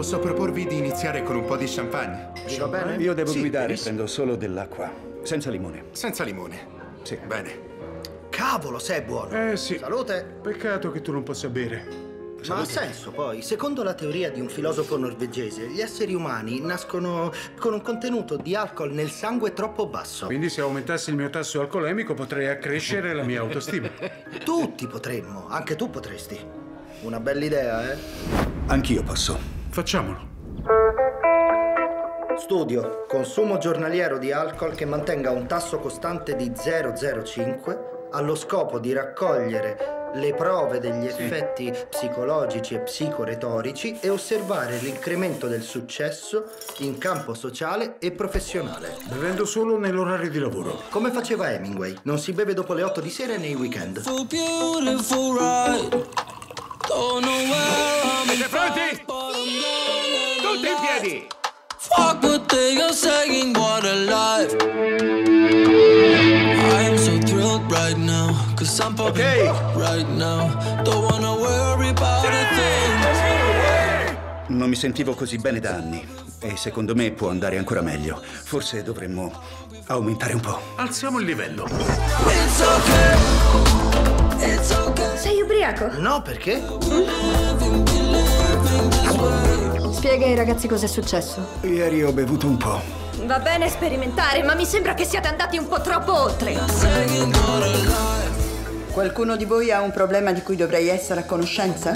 Posso proporvi di iniziare con un po' di champagne? Vi va bene? Io devo Sì, guidare, benissimo. prendo solo dell'acqua. Senza limone. Senza limone. Sì. Bene. Cavolo, sei buono. Eh sì. Salute. Peccato che tu non possa bere. Ma ha senso poi, secondo la teoria di un filosofo norvegese, gli esseri umani nascono con un contenuto di alcol nel sangue troppo basso. Quindi se aumentassi il mio tasso alcolemico potrei accrescere la mia autostima. Tutti potremmo, anche tu potresti. Una bella idea, eh? Anch'io posso. Facciamolo. Studio. Consumo giornaliero di alcol che mantenga un tasso costante di 0,05 allo scopo di raccogliere le prove degli effetti psicologici e psicoretorici e osservare l'incremento del successo in campo sociale e professionale. Bevendo solo nell'orario di lavoro. Come faceva Hemingway, non si beve dopo le 8 di sera e nei weekend. Piedi! Fuck what they are saying, what a life. I am so thrilled right now, cause I'm popping Ok. right now. Don't wanna worry about a thing. Non mi sentivo così bene da anni. E secondo me può andare ancora meglio. Forse dovremmo aumentare un po'. Alziamo il livello. It's okay. It's okay. Sei ubriaco? No, perché? Spiega ai ragazzi cosa è successo. Ieri ho bevuto un po'. Va bene sperimentare, ma mi sembra che siate andati un po' troppo oltre. Qualcuno di voi ha un problema di cui dovrei essere a conoscenza?